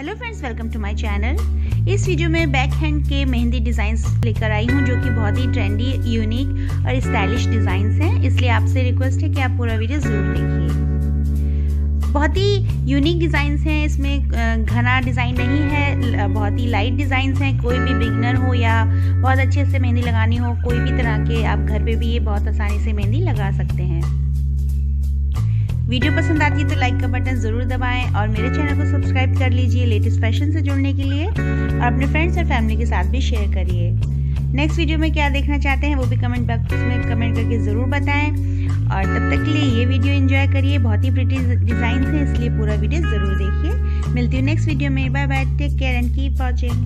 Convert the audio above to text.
Hello friends welcome to my channel इस video में back hand के मेहंदी डिज़ाइंस लेकर आई हूँ, जो कि बहुत ही ट्रेंडी यूनिक और स्टाइलिश डिज़ाइंस हैं। इसलिए आपसे रिक्वेस्ट है कि आप पूरा वीडियो ज़रूर देखिए। बहुत ही यूनिक डिज़ाइंस हैं, इसमें घना डिज़ाइन नहीं है बहुत ही लाइट डिज़ाइंस हैं। कोई भी बिगनर हो या बहुत अच्छे से मेहंदी लगानी हो, कोई भी तरह के आप घर पर भी ये बहुत आसानी से मेहंदी लगा सकते हैं। वीडियो पसंद आती है तो लाइक का बटन ज़रूर दबाएँ और मेरे चैनल को सब्सक्राइब कर लीजिए लेटेस्ट फ़ैशन से जुड़ने के लिए और अपने फ्रेंड्स और फैमिली के साथ भी शेयर करिए। नेक्स्ट वीडियो में क्या देखना चाहते हैं वो भी कमेंट बॉक्स में कमेंट करके ज़रूर बताएँ और तब तक के लिए ये वीडियो एंजॉय करिए। बहुत ही प्रिटी डिज़ाइन है, इसलिए पूरा वीडियो ज़रूर देखिए। मिलती हूँ नेक्स्ट वीडियो में। Bye bye take care and keep watching